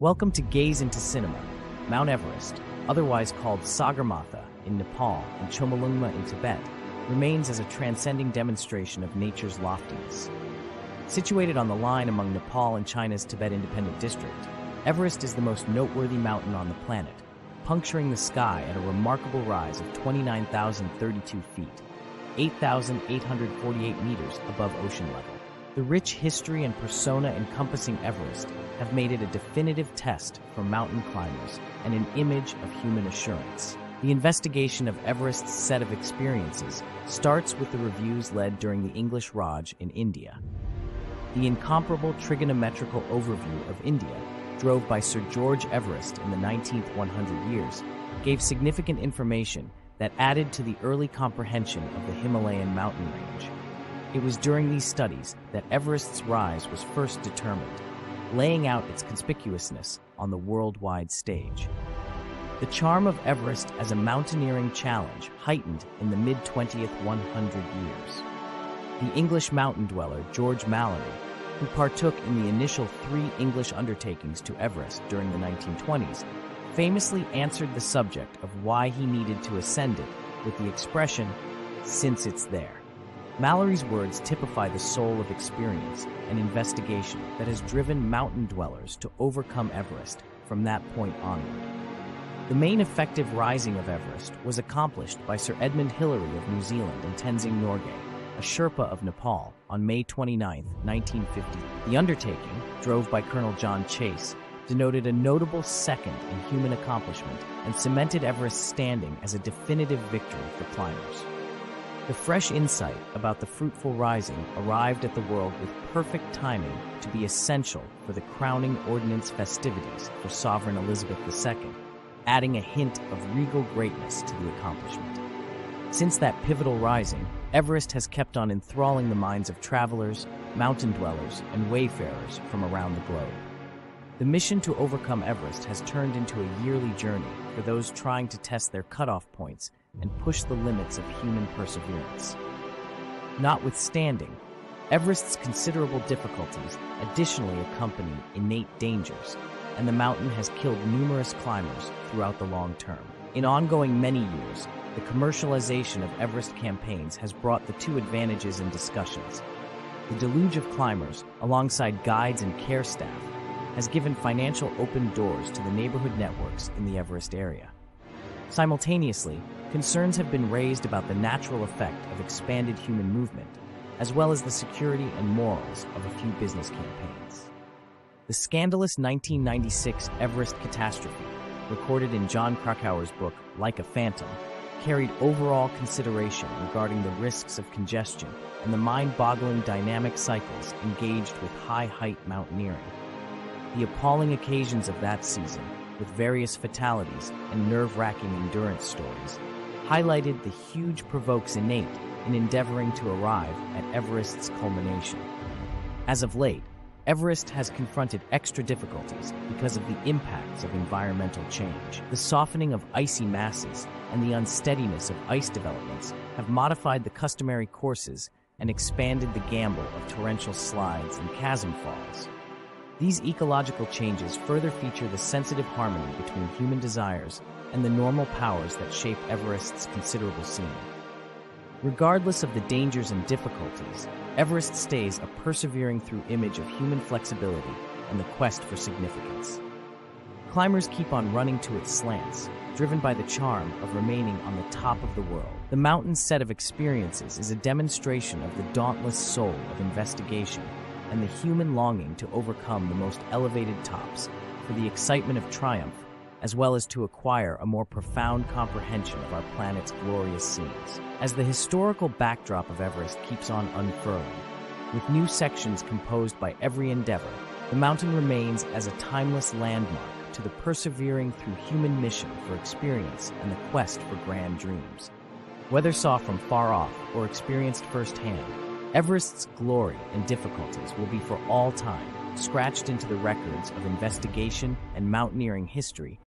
Welcome to Gaze into Cinema. Mount Everest, otherwise called Sagarmatha in Nepal and Chomolungma in Tibet, remains as a transcending demonstration of nature's loftiness. Situated on the line among Nepal and China's Tibet Independent District, Everest is the most noteworthy mountain on the planet, puncturing the sky at a remarkable rise of 29,032 feet, 8,848 meters above ocean level. The rich history and persona encompassing Everest have made it a definitive test for mountain climbers and an image of human assurance. The investigation of Everest's set of experiences starts with the reviews led during the English Raj in India. The incomparable trigonometrical overview of India, drove by Sir George Everest in the 19th 100 years, gave significant information that added to the early comprehension of the Himalayan mountain range. It was during these studies that Everest's rise was first determined, laying out its conspicuousness on the worldwide stage. The charm of Everest as a mountaineering challenge heightened in the mid 20th 100 years. The English mountain dweller George Mallory, who partook in the initial three English undertakings to Everest during the 1920s, famously answered the subject of why he needed to ascend it with the expression, since it's there. Mallory's words typify the soul of experience and investigation that has driven mountain dwellers to overcome Everest from that point onward. The main effective rising of Everest was accomplished by Sir Edmund Hillary of New Zealand and Tenzing Norgay, a Sherpa of Nepal, on May 29, 1950. The undertaking, drove by Colonel John Chase, denoted a notable second in human accomplishment and cemented Everest's standing as a definitive victory for climbers. The fresh insight about the fruitful rising arrived at the world with perfect timing to be essential for the crowning ordinance festivities for Sovereign Elizabeth II, adding a hint of regal greatness to the accomplishment. Since that pivotal rising, Everest has kept on enthralling the minds of travelers, mountain dwellers, and wayfarers from around the globe. The mission to overcome Everest has turned into a yearly journey for those trying to test their cutoff points and push the limits of human perseverance. Notwithstanding, Everest's considerable difficulties additionally accompany innate dangers, and the mountain has killed numerous climbers throughout the long term. In ongoing many years, the commercialization of Everest campaigns has brought the two advantages in discussions. The deluge of climbers, alongside guides and care staff, has given financial open doors to the neighborhood networks in the Everest area. Simultaneously, concerns have been raised about the natural effect of expanded human movement, as well as the security and morals of a few business campaigns. The scandalous 1996 Everest catastrophe, recorded in Jon Krakauer's book Like a Phantom, carried overall consideration regarding the risks of congestion and the mind boggling dynamic cycles engaged with high height mountaineering. The appalling occasions of that season, with various fatalities and nerve wracking endurance stories, highlighted the huge provokes innate in endeavoring to arrive at Everest's culmination. As of late, Everest has confronted extra difficulties because of the impacts of environmental change. The softening of icy masses and the unsteadiness of ice developments have modified the customary courses and expanded the gamble of torrential slides and chasm falls. These ecological changes further feature the sensitive harmony between human desires and the normal powers that shape Everest's considerable scenery. Regardless of the dangers and difficulties, Everest stays a persevering through image of human flexibility and the quest for significance. Climbers keep on running to its slants, driven by the charm of remaining on the top of the world. The mountain's set of experiences is a demonstration of the dauntless soul of investigation and the human longing to overcome the most elevated tops for the excitement of triumph, as well as to acquire a more profound comprehension of our planet's glorious scenes. As the historical backdrop of Everest keeps on unfurling, with new sections composed by every endeavor, the mountain remains as a timeless landmark to the persevering through human mission for experience and the quest for grand dreams. Whether saw from far off or experienced firsthand, Everest's glory and difficulties will be for all time scratched into the records of investigation and mountaineering history